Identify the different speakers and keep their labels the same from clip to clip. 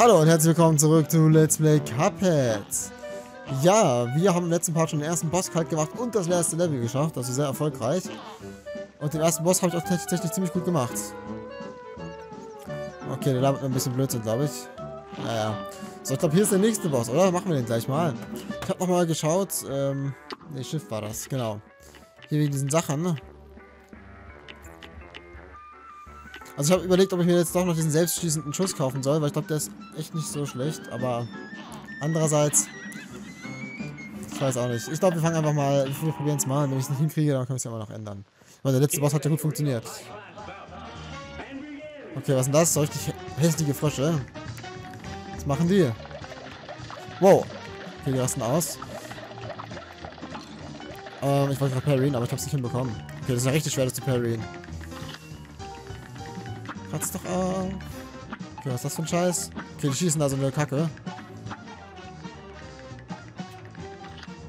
Speaker 1: Hallo und herzlich willkommen zurück zu Let's Play Cuphead. Ja, wir haben im letzten Part schon den ersten Boss kalt gemacht und das letzte Level geschafft, also sehr erfolgreich. Und den ersten Boss habe ich auch tatsächlich ziemlich gut gemacht. Okay, der labert ein bisschen Blödsinn, glaube ich. Naja. So, ich glaube, hier ist der nächste Boss, oder? Machen wir den gleich mal. Ich habe nochmal geschaut, ähm, ne, Schiff war das, genau. Hier wegen diesen Sachen, Also ich habe überlegt, ob ich mir jetzt doch noch diesen selbstschießenden Schuss kaufen soll, weil ich glaube, der ist echt nicht so schlecht, aber andererseits, ich weiß auch nicht. Ich glaube, wir fangen einfach mal, wir probieren es mal, wenn ich es nicht hinkriege, dann können wir es ja immer noch ändern. Weil der letzte Boss hat ja gut funktioniert. Okay, was ist denn das? So richtig hässliche Frösche. Was machen die? Wow. Okay, die rasten aus. Ähm, ich wollte gerade parryen, aber ich habe es nicht hinbekommen. Okay, das ist ja richtig schwer, das zu parryen. Kratzt doch auf. Okay, was ist das für ein Scheiß? Okay, die schießen da so eine Kacke.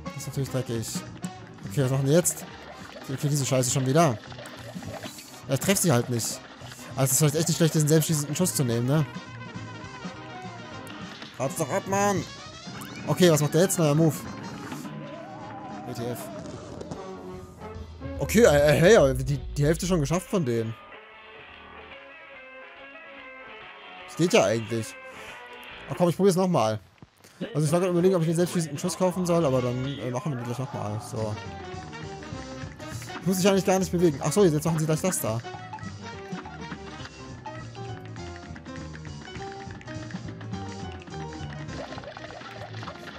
Speaker 1: Das ist natürlich dreckig. Okay, was machen die jetzt? Okay, diese Scheiße schon wieder. Ich treffe sie halt nicht. Also es ist vielleicht echt nicht schlecht, diesen selbstschießenden Schuss zu nehmen, ne? Kratzt doch ab, Mann! Okay, was macht der jetzt? Neuer Move. WTF. Okay, äh, hey, die, die Hälfte schon geschafft von denen. Das geht ja eigentlich. Ach komm, ich probiere es nochmal. Also ich war gerade überlegen, ob ich den selbstschießenden Schuss kaufen soll, aber dann äh, machen wir den gleich nochmal. So. Ich muss mich eigentlich gar nicht bewegen. Ach so, jetzt machen sie gleich das da.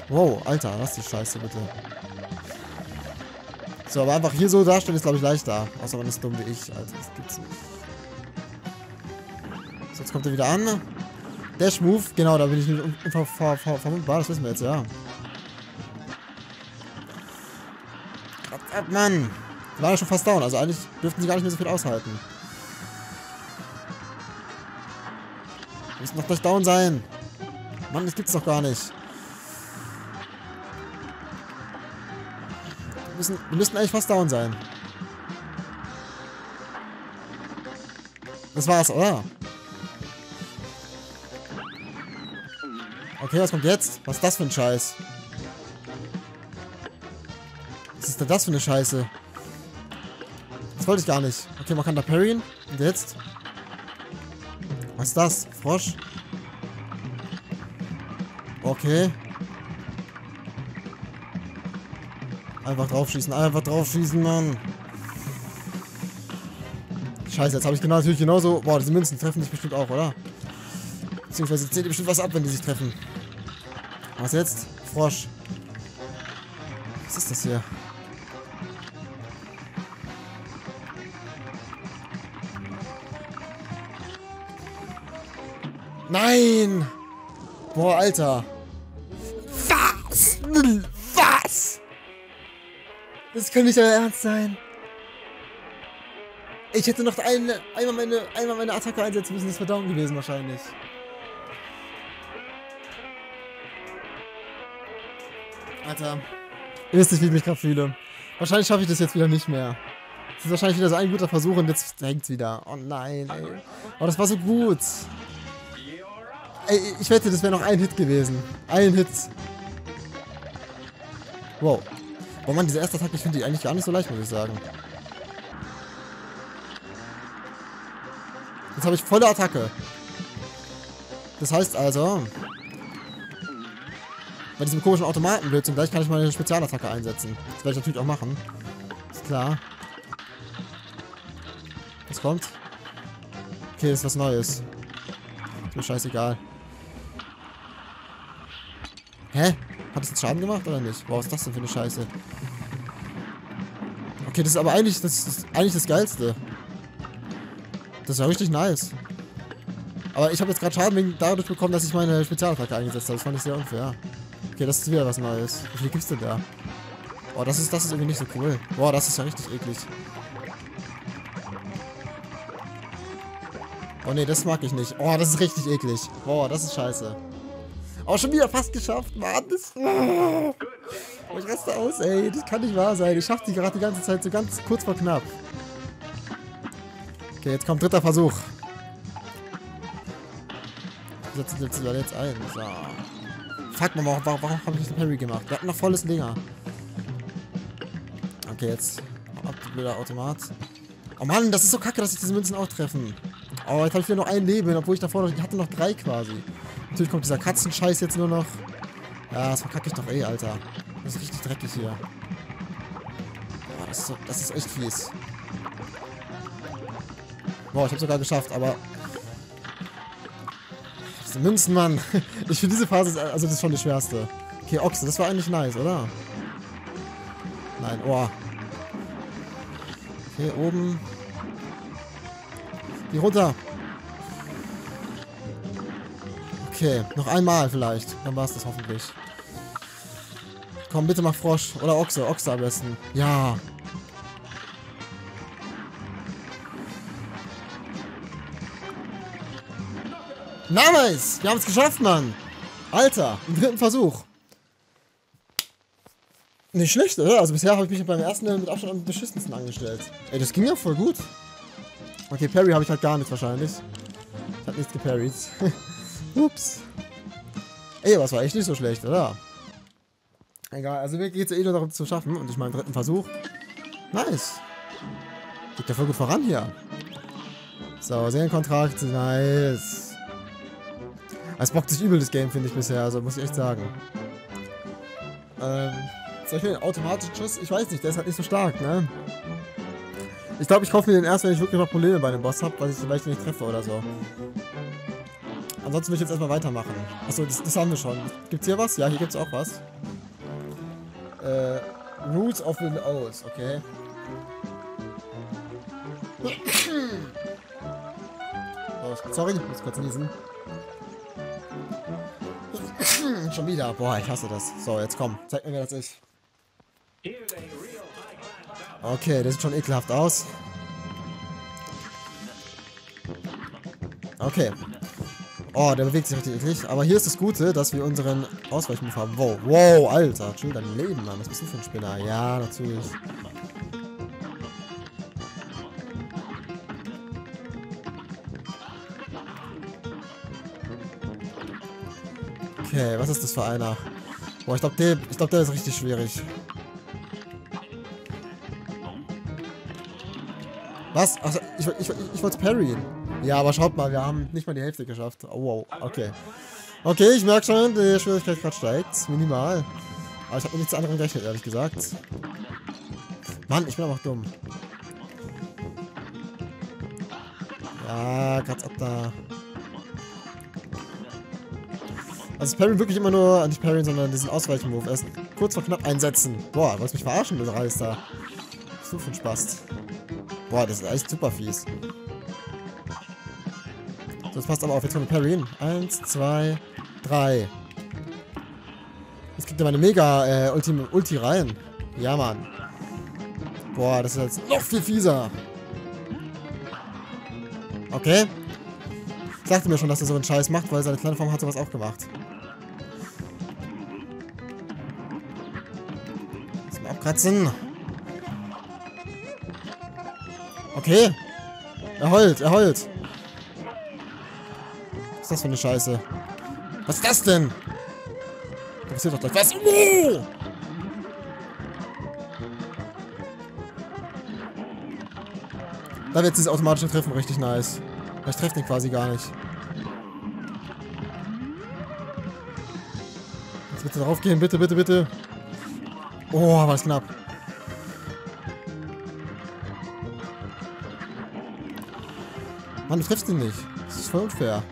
Speaker 1: Wow, Alter, lass die Scheiße bitte. So, aber einfach hier so darstellen ist, glaube ich, leichter. Außer man ist dumm wie ich. Alter, das gibt's nicht. Jetzt kommt er wieder an. Dash Move, genau, da bin ich nicht unverwundbar, das wissen wir jetzt, ja. Ab, ab, Mann! Die waren ja schon fast down, also eigentlich dürften sie gar nicht mehr so viel aushalten. Wir müssen doch gleich down sein. Mann, das gibt's doch gar nicht. Wir müssen, wir müssten eigentlich fast down sein. Das war's, oder? Okay, was kommt jetzt? Was ist das für ein Scheiß? Was ist denn das für eine Scheiße? Das wollte ich gar nicht. Okay, man kann da parryen. Und jetzt? Was ist das? Frosch? Okay. Einfach draufschießen, einfach draufschießen, Mann. Scheiße, jetzt habe ich genau natürlich genauso... Boah, diese Münzen treffen sich bestimmt auch, oder? Beziehungsweise zählt bestimmt was ab, wenn die sich treffen. Was jetzt? Frosch. Was ist das hier? Nein! Boah, Alter. Was? Was? Das kann nicht euer Ernst sein. Ich hätte noch eine, einmal, meine, einmal meine Attacke einsetzen müssen. Das wäre down gewesen wahrscheinlich. Alter. Ihr wisst nicht, wie ich mich gerade fühle. Wahrscheinlich schaffe ich das jetzt wieder nicht mehr. Das ist wahrscheinlich wieder so ein guter Versuch und jetzt hängt es wieder. Oh nein, ey. Oh, das war so gut. Ey, ich wette, das wäre noch ein Hit gewesen. Ein Hit. Wow. Boah, Mann, diese erste Attacke, ich finde die eigentlich gar nicht so leicht, muss ich sagen. Jetzt habe ich volle Attacke. Das heißt also, bei diesem komischen Automatenblödsinn gleich kann ich meine Spezialattacke einsetzen. Das werde ich natürlich auch machen. Ist klar. Was kommt? Okay, das ist was Neues. Ist mir scheißegal. Hä? Hat es jetzt Schaden gemacht oder nicht? Wow, was ist das denn für eine Scheiße? Okay, das ist aber eigentlich das, ist eigentlich das Geilste. Das ist ja richtig nice. Aber ich habe jetzt gerade Schaden dadurch bekommen, dass ich meine Spezialattacke eingesetzt habe. Das fand ich sehr unfair. Okay, das ist wieder was Neues. Wie viel gibt's denn da? Oh, das ist, das ist irgendwie nicht so cool. Boah, das ist ja richtig eklig. Oh ne, das mag ich nicht. Oh, das ist richtig eklig. Boah, das ist scheiße. Oh, schon wieder fast geschafft, Mann. Das, oh, ich raste aus, ey. Das kann nicht wahr sein. Ich schaff die gerade die ganze Zeit so ganz kurz vor knapp. Okay, jetzt kommt dritter Versuch. Ich setze jetzt, jetzt ein. So. Fuck, man, warum, warum habe ich nicht den Parry gemacht? Wir hatten noch volles Dinger. Okay, jetzt. Ab, blöder Automat. Oh Mann, das ist so kacke, dass sich diese Münzen auch treffen. Oh, jetzt habe ich wieder noch ein Leben, obwohl ich davor noch, ich hatte noch drei quasi. Natürlich kommt dieser Katzenscheiß jetzt nur noch. Ja, das verkacke ich doch eh, Alter. Das ist richtig dreckig hier. Boah, das ist, so, das ist echt fies. Boah, ich habe sogar geschafft, aber... Diese Münzen, Mann. Ich finde diese Phase, ist, also das ist schon die schwerste. Okay, Ochse, das war eigentlich nice, oder? Nein, oh. Okay, oben. Die runter. Okay, noch einmal vielleicht. Dann war es das hoffentlich. Komm, bitte mach Frosch. Oder Ochse. Ochse am besten. Ja. Nice! Wir haben es geschafft, Mann! Alter, im dritten Versuch. Nicht schlecht, oder? Also bisher habe ich mich beim ersten mit Abstand am beschissensten angestellt. Ey, das ging ja voll gut. Okay, Parry habe ich halt gar nichts wahrscheinlich. Ich habe nichts geparried. Ups. Ey, aber es war echt nicht so schlecht, oder? Egal, also mir geht es eh nur darum zu schaffen. Und ich meinen dritten Versuch. Nice. Geht ja voll gut voran hier. So, Serienkontrakt. Nice. Es bockt sich übel, das Game, finde ich bisher. Also, muss ich echt sagen. Ähm, soll ich mir den automatischen Schuss? Ich weiß nicht, der ist halt nicht so stark, ne? Ich glaube, ich kaufe mir den erst, wenn ich wirklich noch Probleme bei dem Boss habe, weil ich vielleicht nicht treffe oder so. Ansonsten will ich jetzt erstmal weitermachen. Achso, das, das haben wir schon. Gibt's hier was? Ja, hier gibt's auch was. Äh, Roots of the O's, okay. Oh, sorry, ich muss kurz niesen. Schon wieder. Boah, ich hasse das. So, jetzt komm. Zeig mir, wer das ist. Okay, das sieht schon ekelhaft aus. Okay. Oh, der bewegt sich richtig eklig. Aber hier ist das Gute, dass wir unseren Ausweichmove haben. Wow, wow, Alter. Chill dein Leben, Mann. Was bist du für ein Spinner? Ja, natürlich. Okay, was ist das für einer? Boah, ich glaube, der, glaub, der ist richtig schwierig. Was? Achso, ich, ich, ich, wollte parryen. Ja, aber schaut mal, wir haben nicht mal die Hälfte geschafft. Oh, wow, okay. Okay, ich merke schon, die Schwierigkeit gerade steigt. Minimal. Aber ich habe mit nichts anderem gerechnet, ehrlich gesagt. Mann, ich bin aber auch dumm. Ja, ganz ab da. Also Parry wirklich immer nur, nicht Parry, sondern diesen Ausweichmove. Erst kurz vor knapp einsetzen. Boah, du mich verarschen, du Reis da. So viel Spaß. Boah, das ist echt super fies. So, das passt aber auf. Jetzt kommt Parry hin. Eins, zwei, drei. Jetzt kriegt er meine Mega äh, Ulti, Ulti rein. Ja, Mann. Boah, das ist jetzt noch viel fieser. Okay. Ich dachte mir schon, dass er so einen Scheiß macht, weil seine kleine Form hat sowas auch gemacht. Mal abkratzen. Okay. Er heult, er heult. Was ist das für eine Scheiße? Was ist das denn? Da passiert doch gleich was. Oh! Da wird dieses automatische Treffen richtig nice. Ich treffe den quasi gar nicht. Jetzt bitte drauf gehen, bitte, bitte, bitte. Oh, war das knapp. Mann, du triffst ihn nicht. Das ist voll unfair.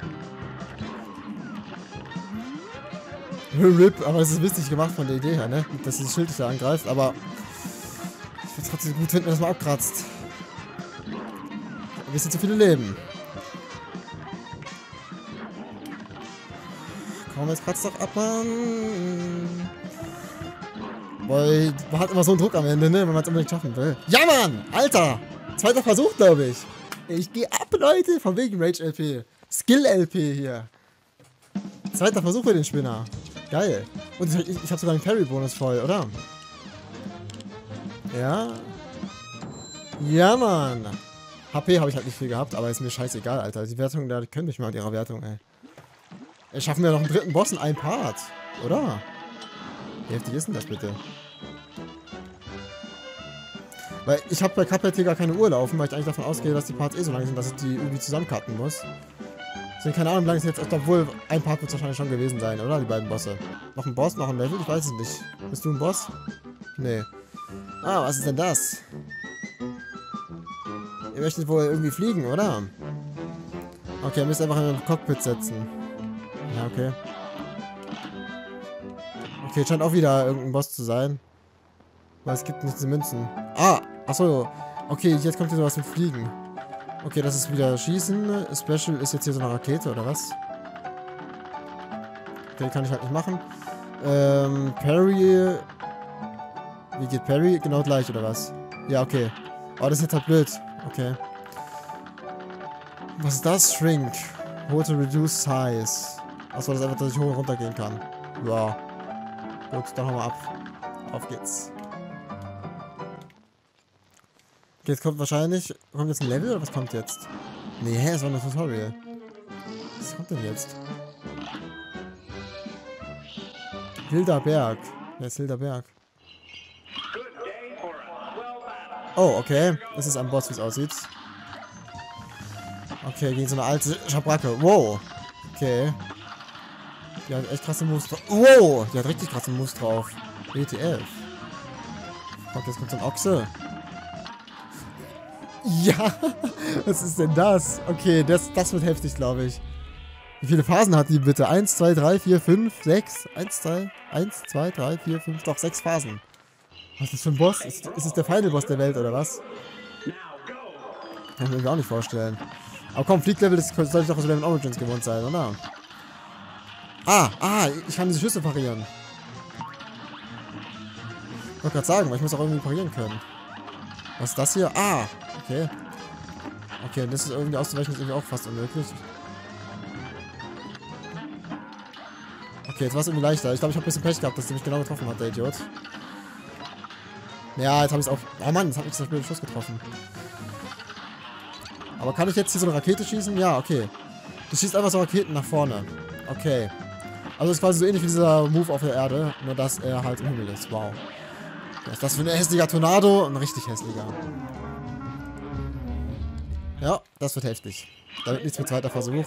Speaker 1: RIP, aber es ist witzig gemacht von der Idee her, ne? Dass dieses Schild da angreift, aber ich würde trotzdem gut finden, wenn das mal abkratzt. Wir sind zu viele Leben. Komm, jetzt kratzt doch ab, Mann. Weil man hat immer so einen Druck am Ende, ne? Wenn man es unbedingt schaffen will. Ja, Mann! Alter! Zweiter Versuch, glaube ich. Ich gehe ab, Leute, von wegen Rage LP. Skill LP hier. Zweiter Versuch für den Spinner. Geil. Und ich, ich habe sogar einen Carry-Bonus voll, oder? Ja. Ja, Mann. HP habe ich halt nicht viel gehabt, aber ist mir scheißegal, Alter. Die Wertung, da können mich mal mit ihrer Wertung, ey. Ey, schaffen wir noch einen dritten Boss in einem Part, oder? Wie heftig ist denn das bitte? Weil ich habe bei Cuphead hier gar keine Uhr laufen, weil ich eigentlich davon ausgehe, dass die Parts eh so lang sind, dass ich die irgendwie zusammencutten muss. Deswegen keine Ahnung, wie lange es jetzt, obwohl ein Part wird wahrscheinlich schon gewesen sein, oder? Die beiden Bosse. Noch ein Boss, noch ein Level? Ich weiß es nicht. Bist du ein Boss? Nee. Ah, was ist denn das? Ihr möchtet wohl irgendwie fliegen, oder? Okay, ihr müsst einfach in ein Cockpit setzen. Ja, okay. Okay, scheint auch wieder irgendein Boss zu sein. Weil es gibt nichts in Münzen. Ah, achso. Okay, jetzt kommt hier sowas mit Fliegen. Okay, das ist wieder Schießen. Special ist jetzt hier so eine Rakete, oder was? Okay, kann ich halt nicht machen. Ähm, Parry. Wie geht Parry? Genau gleich, oder was? Ja, okay. Oh, das ist jetzt halt blöd. Okay. Was ist das? Shrink. Hold to reduce size. Achso, das ist einfach, dass ich hoch und runter gehen kann. Ja. Gut, dann hauen wir ab. Auf geht's. Okay, jetzt kommt wahrscheinlich... Kommt jetzt ein Level oder was kommt jetzt? Nee, hä, es war ein Tutorial. Was kommt denn jetzt? Hilda Berg. Wer ist Hilda Berg? Oh, okay. Das ist ein Boss, wie es aussieht. Okay, gegen so eine alte Schabracke. Wow. Okay. Die hat echt krasse Moves drauf. Wow, die hat richtig krasse Moves drauf. WTF. Okay, jetzt kommt so ein Ochse. Ja, was ist denn das? Okay, das, das wird heftig, glaube ich. Wie viele Phasen hat die bitte? 1, 2, 3, 4, 5, 6. 1, 2, 1, 2, 3, 4, 5, doch 6 Phasen. Was ist das für ein Boss? Ist, ist es der Final Boss der Welt oder was? Kann ich mir auch nicht vorstellen. Aber komm, Flieglevel, das sollte doch aus Level Origins gewohnt sein, oder? Ah, ah, ich kann diese Schüsse parieren. Ich wollte gerade sagen, weil ich muss auch irgendwie parieren können. Was ist das hier? Ah, okay. Okay, das ist irgendwie auszuweichen, ist irgendwie auch fast unmöglich. Okay, jetzt war es irgendwie leichter. Ich glaube, ich habe ein bisschen Pech gehabt, dass der mich genau getroffen hat, der Idiot. Ja, jetzt habe ich es auch... Oh Mann, jetzt habe ich das blöde Schuss getroffen. Aber kann ich jetzt hier so eine Rakete schießen? Ja, okay. Du schießt einfach so Raketen nach vorne. Okay. Also ist quasi so ähnlich wie dieser Move auf der Erde, nur dass er halt im Himmel ist. Wow. Was ist das für ein hässlicher Tornado? Ein richtig hässlicher. Ja, das wird heftig. Da wird nichts für zweiter Versuch.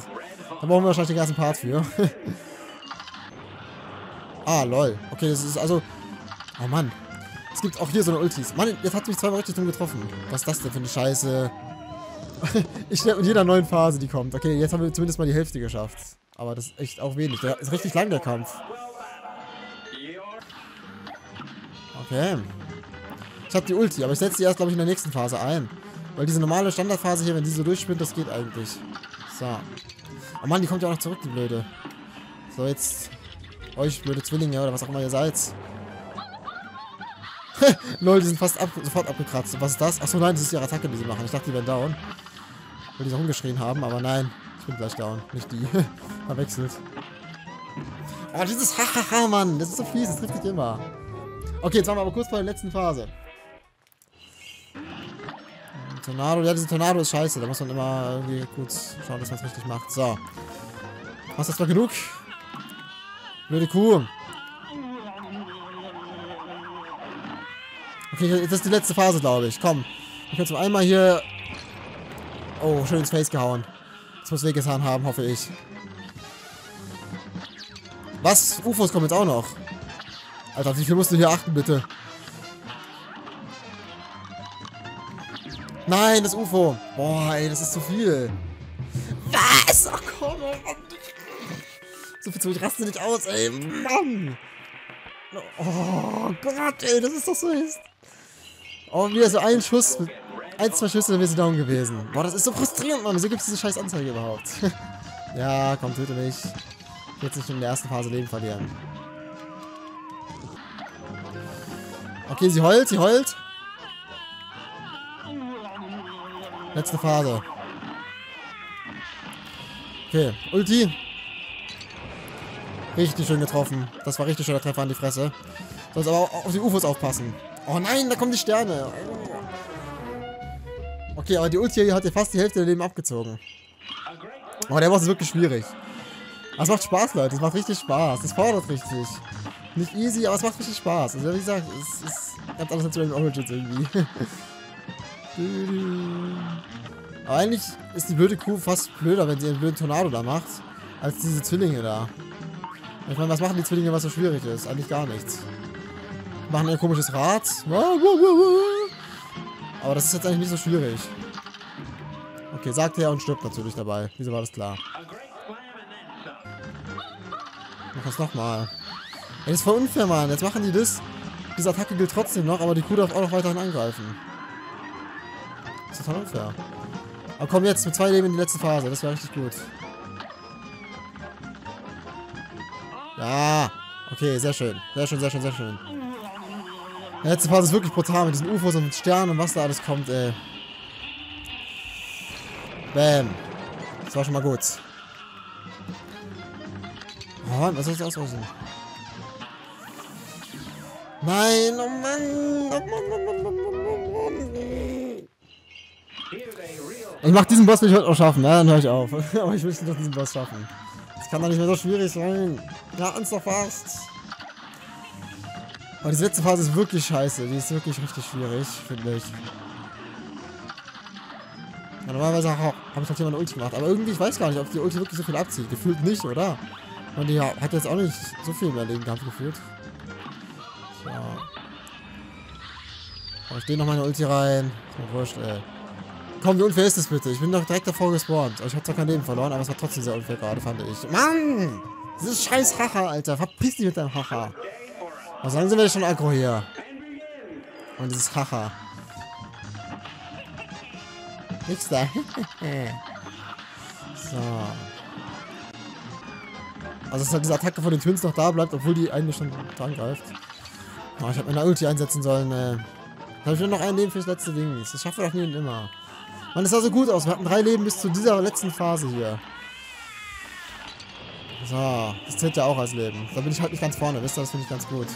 Speaker 1: Da brauchen wir wahrscheinlich den ganzen Part für. ah, lol. Okay, das ist also... Oh Mann. Es gibt auch hier so eine Ultis. Mann, jetzt hat mich zweimal richtig dumm getroffen. Was ist das denn für eine Scheiße? ich sterbe mit jeder neuen Phase, die kommt. Okay, jetzt haben wir zumindest mal die Hälfte geschafft. Aber das ist echt auch wenig. Der ist richtig lang, der Kampf. Okay. Ich habe die Ulti, aber ich setze die erst, glaube ich, in der nächsten Phase ein. Weil diese normale Standardphase hier, wenn die so durchspinnt, das geht eigentlich. So. Oh Mann, die kommt ja auch noch zurück, die Blöde. So, jetzt... Euch, blöde Zwillinge, oder was auch immer ihr seid. Lol, die sind fast ab, sofort abgekratzt. Was ist das? Achso, nein, das ist ihre Attacke, die sie machen. Ich dachte, die wären down. Weil die so rumgeschrien haben, aber nein. Ich bin gleich down, nicht die. Verwechselt. Oh, dieses Hahaha, Mann. Das ist so fies, das trifft nicht immer. Okay, jetzt waren wir aber kurz vor der letzten Phase. Tornado, ja, diese Tornado ist scheiße. Da muss man immer irgendwie kurz schauen, dass man es richtig macht. So. Hast du das mal genug? Blöde Kuh. Okay, das ist die letzte Phase, glaube ich. Komm. Ich kann zum einmal hier... Oh, schön ins Face gehauen. Das muss wehgetan haben, hoffe ich. Was? UFOs kommen jetzt auch noch. Alter, wie viel musst du hier achten, bitte? Nein, das UFO. Boah, ey, das ist zu viel. Was? Ach komm, Mann. So viel zu ich raste nicht aus, ey. Mann. Oh Gott, ey, das ist doch so ist. Oh, wieder so ein Schuss. Ein, zwei Schüsse, dann wäre sie down gewesen. Boah, das ist so frustrierend, Mann. Wieso gibt es diese scheiß Anzeige überhaupt? ja, komm, töte mich. Jetzt nicht in der ersten Phase Leben verlieren. Okay, sie heult, sie heult. Letzte Phase. Okay, Ulti. Richtig schön getroffen. Das war richtig schöner Treffer an die Fresse. Sollst aber auf die UFOs aufpassen. Oh nein, da kommen die Sterne. Okay, aber die Ulti hat ja fast die Hälfte der Leben abgezogen. Oh, der Boss ist wirklich schwierig. Aber es macht Spaß, Leute. Es macht richtig Spaß. Es fordert richtig. Nicht easy, aber es macht richtig Spaß. Also wie gesagt, es ist ganz anders als den Origins irgendwie. aber eigentlich ist die blöde Kuh fast blöder, wenn sie einen blöden Tornado da macht, als diese Zwillinge da. Ich meine, was machen die Zwillinge, was so schwierig ist? Eigentlich gar nichts. Machen ein komisches Rad. Aber das ist jetzt eigentlich nicht so schwierig. Okay, sagt er und stirbt natürlich dabei. Wieso war das klar? Das nochmal. Ey, das ist voll unfair, Mann. Jetzt machen die das. Diese Attacke gilt trotzdem noch, aber die Kuh darf auch noch weiterhin angreifen. Das ist total unfair. Aber komm jetzt mit zwei Leben in die letzte Phase. Das wäre richtig gut. Ja. Okay, sehr schön. Sehr schön, sehr schön, sehr schön. Die letzte Phase ist wirklich brutal mit diesen UFOs und Sternen und was da alles kommt, ey. Bam. Das war schon mal gut. Oh, was soll das ausrüsten? Nein, oh Mann. Oh Mann, oh Mann, oh Mann, oh Mann. Ich mach diesen Boss ich heute auch schaffen, ja, dann höre ich auf. Aber ich will doch diesen Boss schaffen. Das kann doch nicht mehr so schwierig sein. Ja, doch fast. Aber diese letzte Phase ist wirklich scheiße. Die ist wirklich richtig schwierig, finde ich. Ja, normalerweise habe ich halt meine Ulti gemacht. Aber irgendwie, ich weiß gar nicht, ob die Ulti wirklich so viel abzieht. Gefühlt nicht, oder? Und die hat jetzt auch nicht so viel mehr Leben gehabt gefühlt. So. Aber ich stehe noch meine Ulti rein. Ist mir wurscht, ey. Komm, wie unfair ist das bitte? Ich bin doch direkt davor gespawnt. Ich habe zwar kein Leben verloren, aber es war trotzdem sehr unfair gerade, fand ich. Mann! Dieses scheiß Haha, Alter. Verpiss dich mit deinem Haha. Was sagen Sie mir schon aggro hier? Und dieses Haha. Nix da. so. Also, dass halt diese Attacke von den Twins noch da bleibt, obwohl die eigentlich schon dran greift. Oh, ich habe meine Ulti einsetzen sollen, äh. Da habe ich nur noch ein Leben fürs letzte Ding. Das schaffen wir doch nie und immer. Mann, das sah so gut aus. Wir hatten drei Leben bis zu dieser letzten Phase hier. So, das zählt ja auch als Leben. Da bin ich halt nicht ganz vorne, wisst ihr? Das finde ich ganz gut.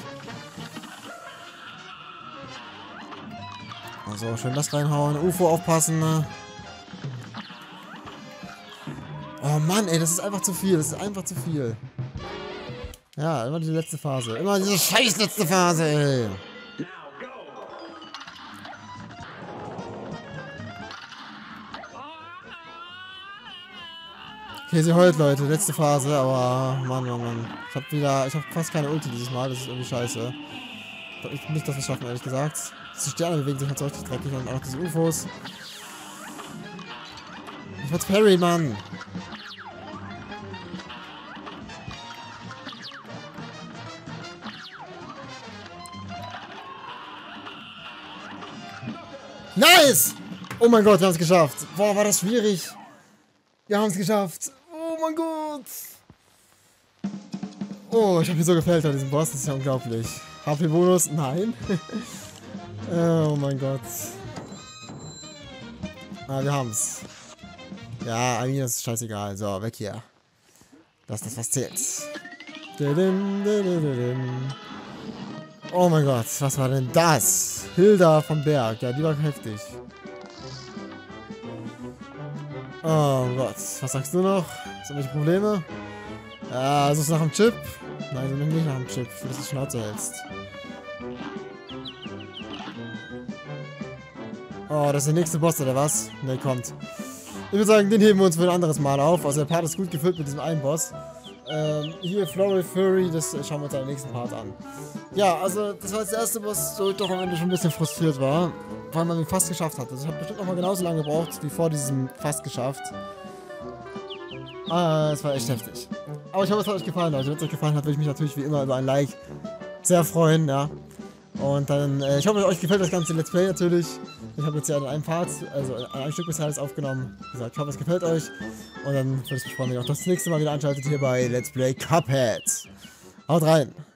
Speaker 1: Also, schön das reinhauen. UFO aufpassen. Oh Mann, ey, das ist einfach zu viel. Das ist einfach zu viel. Ja, immer die letzte Phase. Immer diese scheiß letzte Phase, ey. Okay, sie heult, Leute. Letzte Phase, aber Mann, Mann, Mann. Ich hab wieder, ich hab fast keine Ulti dieses Mal. Das ist irgendwie scheiße. Ich nicht, dass wir es schaffen, ehrlich gesagt. Die Sterne bewegen sich halt so richtig dreckig und auch diese UFOs. Ich will's Perry, Mann. Nice! Oh mein Gott, wir haben es geschafft. Boah, war das schwierig. Wir haben es geschafft. Oh mein Gott. Oh, ich habe mir so gefällt an diesem Boss. Das ist ja unglaublich. HP-Bonus? Nein. oh mein Gott. Ah, wir haben's. Ja, eigentlich ist es scheißegal. So, weg hier. Das ist das, was zählt. Oh mein Gott, was war denn das? Hilda vom Berg. Ja, die war heftig. Oh Gott, was sagst du noch? Hast du irgendwelche Probleme? Ja, suchst du nach dem Chip? Nein, du nicht nach dem Chip, für das du Schnauze hältst. Oh, das ist der nächste Boss, oder was? Ne, kommt. Ich würde sagen, den heben wir uns für ein anderes Mal auf. Also der Part ist gut gefüllt mit diesem einen Boss. Ähm, hier Floral Fury, das schauen wir uns am nächsten Part an. Ja, also das war der erste wo ich doch am Ende schon ein bisschen frustriert war. Weil man ihn fast geschafft hat. Also ich habe bestimmt noch mal genauso lange gebraucht, wie vor diesem fast geschafft. Ah, es war echt heftig. Aber ich hoffe, es hat euch gefallen, Leute. Wenn es euch gefallen hat, würde ich mich natürlich wie immer über ein Like sehr freuen, ja. Und dann, äh, ich hoffe, euch gefällt das ganze Let's Play natürlich. Ich habe jetzt ja in einem Part, also an einem Stück bisher alles aufgenommen. Wie gesagt, ich hoffe, es gefällt euch. Und dann würde ich mich freuen, wenn ihr auch das nächste Mal wieder anschaltet hier bei Let's Play Cuphead. Haut rein!